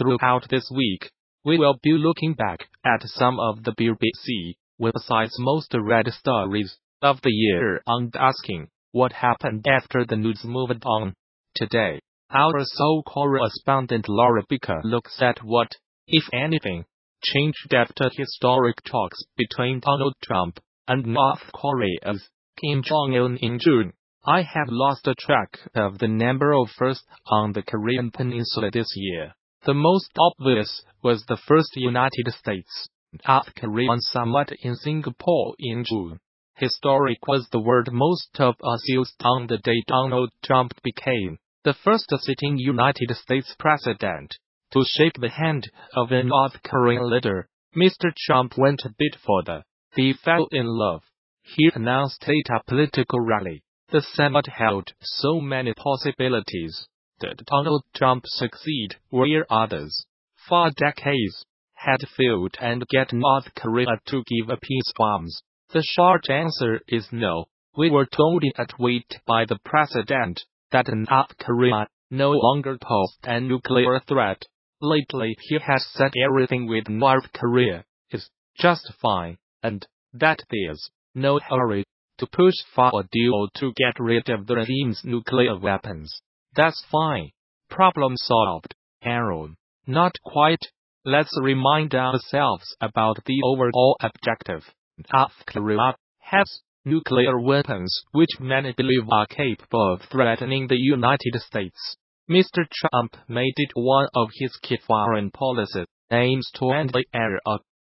throughout this week, we will be looking back at some of the BBC website's most read stories of the year and asking what happened after the news moved on. Today, our Seoul correspondent Laura Bicker looks at what, if anything, changed after historic talks between Donald Trump and North Korea's Kim Jong Un in June. I have lost track of the number of firsts on the Korean Peninsula this year. The most obvious was the first United States North Korean summit in Singapore in June. Historic was the word most of us used on the day Donald Trump became the first sitting United States president to shake the hand of a North Korean leader. Mr. Trump went a bit further. He fell in love. He announced at a political rally. The summit held so many possibilities that Donald Trump succeed where others, for decades, had failed and get North Korea to give a peace bombs. The short answer is no. We were told in a tweet by the president that North Korea no longer posed a nuclear threat. Lately he has said everything with North Korea is just fine, and that there's no hurry to push for a deal to get rid of the regime's nuclear weapons. That's fine. Problem solved, Aaron. Not quite. Let's remind ourselves about the overall objective. North Korea has nuclear weapons which many believe are capable of threatening the United States. Mr. Trump made it one of his key foreign policy aims to end the era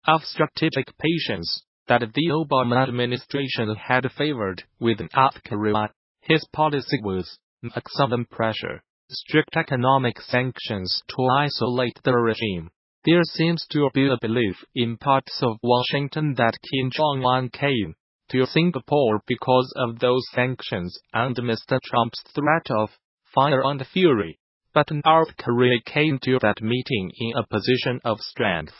of strategic patience that the Obama administration had favored with North Korea. His policy was maximum pressure, strict economic sanctions to isolate the regime, there seems to be a belief in parts of Washington that Kim Jong un came to Singapore because of those sanctions and Mr. Trump's threat of fire and fury. But North Korea came to that meeting in a position of strength.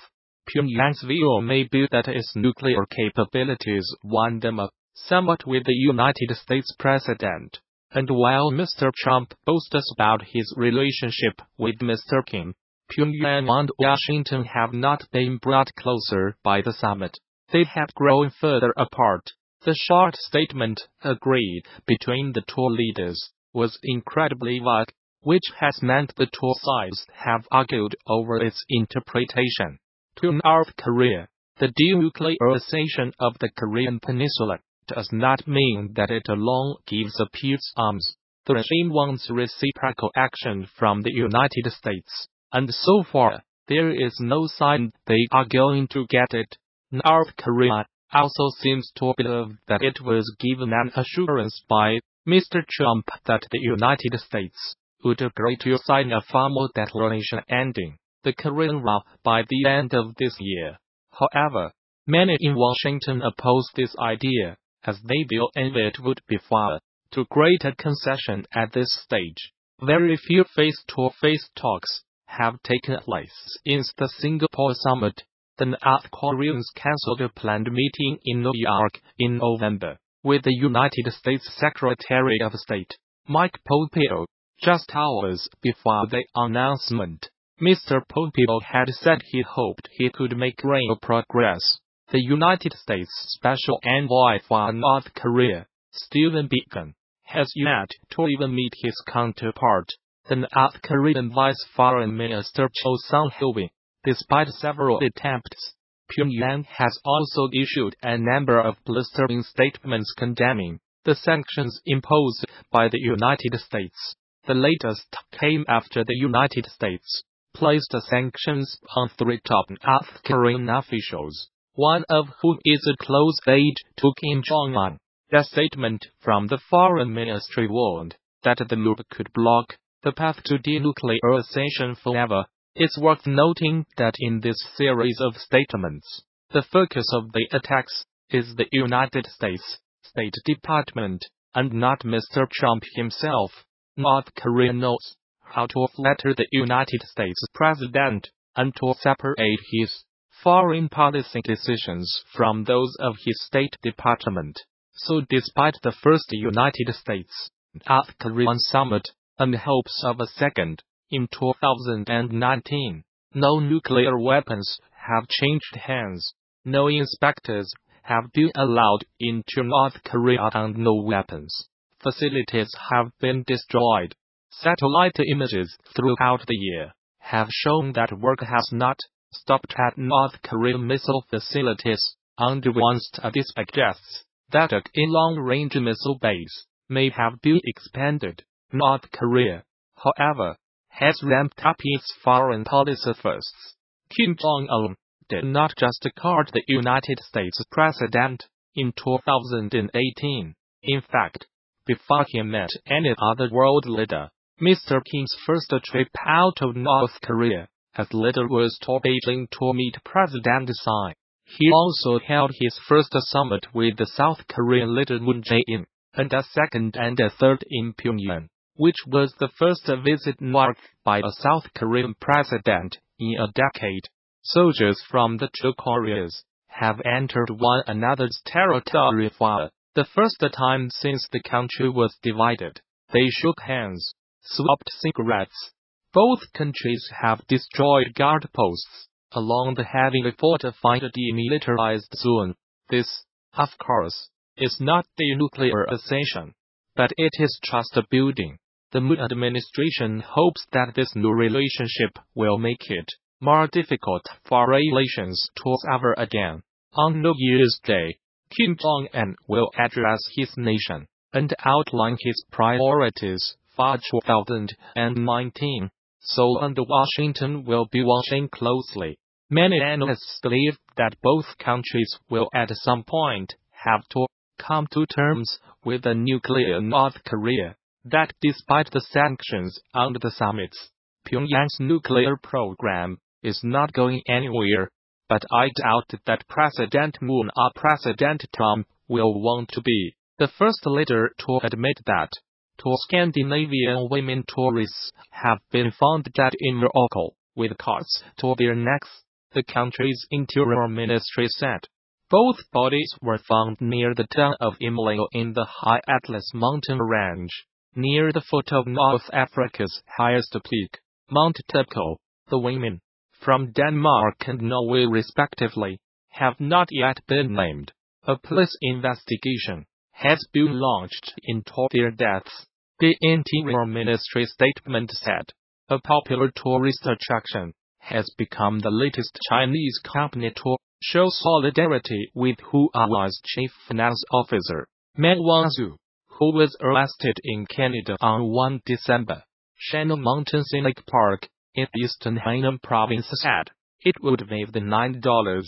Pyongyang's view may be that its nuclear capabilities won them up somewhat with the United States president. And while Mr. Trump boasts about his relationship with Mr. Kim, Pyongyang and Washington have not been brought closer by the summit. They have grown further apart. The short statement agreed between the two leaders was incredibly vague, which has meant the two sides have argued over its interpretation. To North Korea, the denuclearization of the Korean peninsula does not mean that it alone gives a peace arms. The regime wants reciprocal action from the United States and so far, there is no sign they are going to get it. North Korea also seems to believe that it was given an assurance by Mr. Trump that the United States would agree to sign a formal declaration ending the Korean War by the end of this year. However, many in Washington oppose this idea, as they believe it would be far too great a concession at this stage. Very few face-to-face talks have taken place since the Singapore summit. The North Koreans cancelled a planned meeting in New York in November with the United States Secretary of State, Mike Pompeo, just hours before the announcement. Mr. Pompeo had said he hoped he could make real progress. The United States Special Envoy for North Korea, Stephen Biegun, has yet to even meet his counterpart, the North Korean Vice Foreign Minister Choe Sun Hui. Despite several attempts, Pyongyang has also issued a number of blistering statements condemning the sanctions imposed by the United States. The latest came after the United States placed sanctions on three top North Korean officials, one of whom is a close aide to Kim Jong-un. A statement from the foreign ministry warned that the move could block the path to denuclearization forever. It's worth noting that in this series of statements, the focus of the attacks is the United States State Department, and not Mr. Trump himself. North Korea knows how to flatter the United States president and to separate his foreign policy decisions from those of his State Department. So despite the first United States North Korean summit, and hopes of a second in 2019. No nuclear weapons have changed hands. No inspectors have been allowed into North Korea and no weapons facilities have been destroyed. Satellite images throughout the year have shown that work has not stopped at North Korean missile facilities. Under once this suggests that a long-range missile base may have been expanded. North Korea, however, has ramped up its foreign policy firsts. Kim Jong-un did not just court the United States president in 2018. In fact, before he met any other world leader, Mr. Kim's first trip out of North Korea as leader was to Beijing to meet President Xi. He also held his first summit with the South Korean leader Moon Jae-in, and a second and a third in Pyongyang, which was the first visit marked by a South Korean president in a decade. Soldiers from the two Koreas have entered one another's territory for the first time since the country was divided. They shook hands swapped cigarettes. Both countries have destroyed guard posts along the heavily fortified demilitarized zone. This, of course, is not denuclearization, but it is trust a building. The Moon administration hopes that this new relationship will make it more difficult for relations to ever again. On New Year's Day, Kim Jong-un will address his nation and outline his priorities for 2019. Seoul and Washington will be watching closely. Many analysts believe that both countries will at some point have to come to terms with a nuclear North Korea. That despite the sanctions and the summits, Pyongyang's nuclear program is not going anywhere. But I doubt that President Moon or President Trump will want to be the first leader to admit that. Two Scandinavian women tourists have been found dead in Morocco, with cords to their necks, the country's interior ministry said. Both bodies were found near the town of Imlil in the High Atlas mountain range, near the foot of North Africa's highest peak, Mount Toubkal. The women, from Denmark and Norway respectively, have not yet been named. A police investigation has been launched into their deaths. The Interior Ministry statement said, a popular tourist attraction has become the latest Chinese company to show solidarity with Huawei's chief finance officer, Meng Wanzhou, who was arrested in Canada on 1 December. Shennong Mountain Scenic Park in eastern Hainan province said it would waive the $9,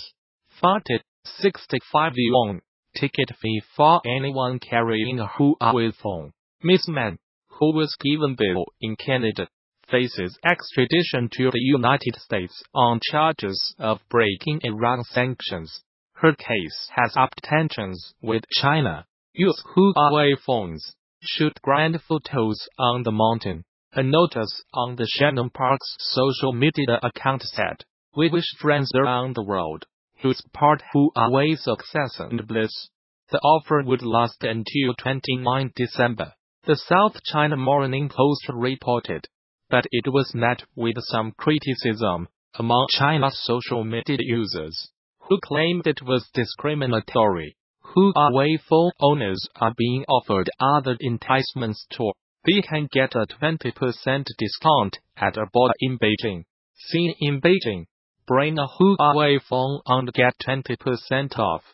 65 yuan ticket fee for anyone carrying a Huawei phone. Miss Meng, who was given bail in Canada, faces extradition to the United States on charges of breaking Iran sanctions. Her case has upped tensions with China. Use Huawei phones. Shoot grand photos on the mountain. A notice on the Shennong Park's social media account said, We wish friends around the world who support Huawei's success and bliss. The offer would last until 29 December. The South China Morning Post reported that it was met with some criticism among China's social media users, who claimed it was discriminatory. Huawei phone owners are being offered other enticements too. They can get a 20% discount at a bar in Beijing. Seen in Beijing, bring a Huawei ah phone and get 20% off.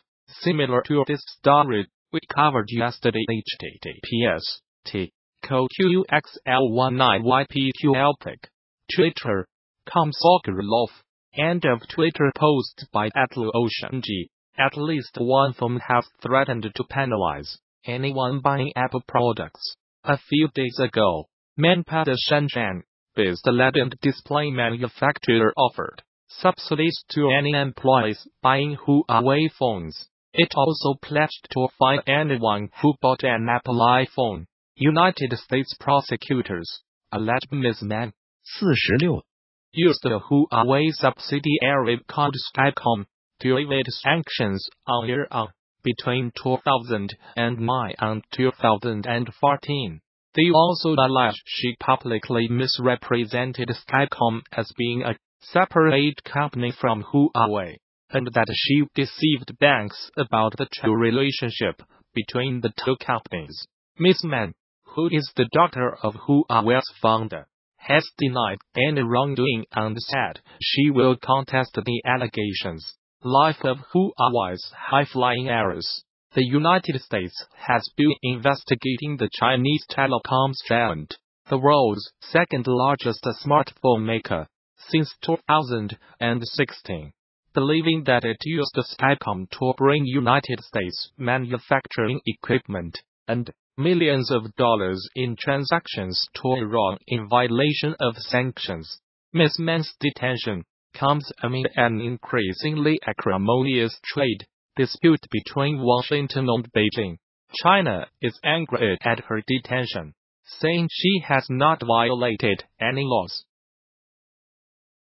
Similar to this story we covered yesterday https t QQXL19YPQL pic. Twitter. Com Sokolov. End of Twitter post by Atlu Oceanji. At least one firm has threatened to penalize anyone buying Apple products. A few days ago, Manpada Shenzhen, based LED and display manufacturer offered subsidies to any employees buying Huawei phones. It also pledged to fine anyone who bought an Apple iPhone. United States prosecutors alleged Ms. Meng 46 used the Huawei subsidiary called Skycom to evade sanctions on Iran between 2009 and 2014. They also alleged she publicly misrepresented Skycom as being a separate company from Huawei, and that she deceived banks about the true relationship between the two companies. Ms. Meng, who is the daughter of Huawei's founder, has denied any wrongdoing and said she will contest the allegations. Life of Huawei's high-flying errors. The United States has been investigating the Chinese telecoms giant, the world's second largest smartphone maker, since 2016, believing that it used Skycom to bring United States manufacturing equipment and millions of dollars in transactions to Iran in violation of sanctions. Ms. Meng's detention comes amid an increasingly acrimonious trade dispute between Washington and Beijing. China is angry at her detention, saying she has not violated any laws.